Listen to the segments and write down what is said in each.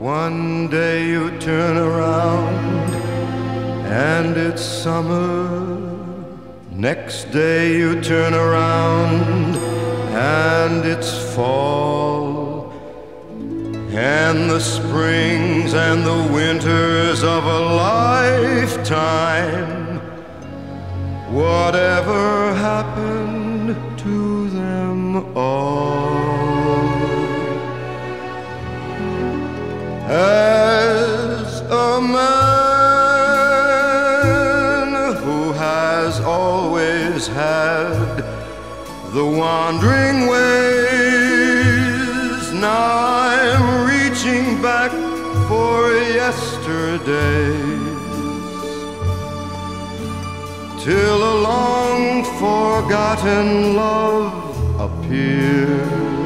One day you turn around and it's summer. Next day you turn around and it's fall. And the springs and the winters of a lifetime. Whatever happened As a man who has always had the wandering ways, now I'm reaching back for yesterdays till a long forgotten love appears.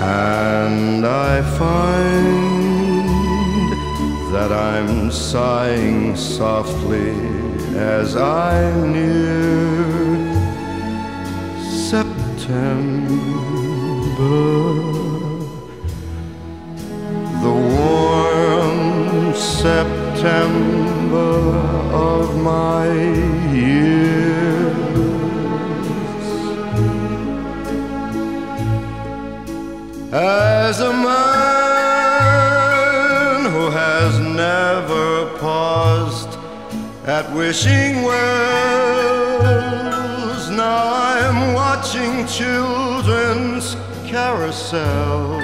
And I find that I'm sighing softly as I near September. The warm September of my As a man who has never paused at wishing wells, now I'm watching children's carousels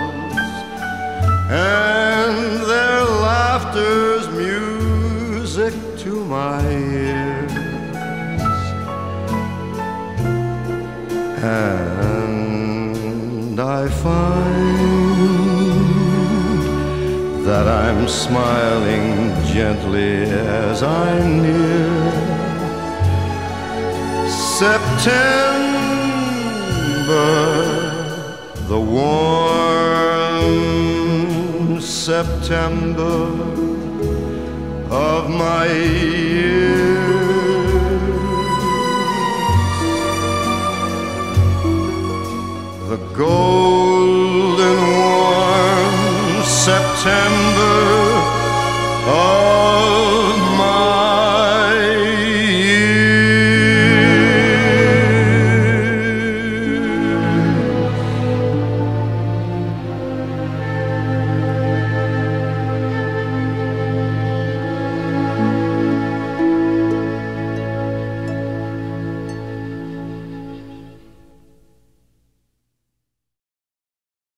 and their laughter's music to my ears. And I find that I'm smiling gently as I near September, the warm September of my years. September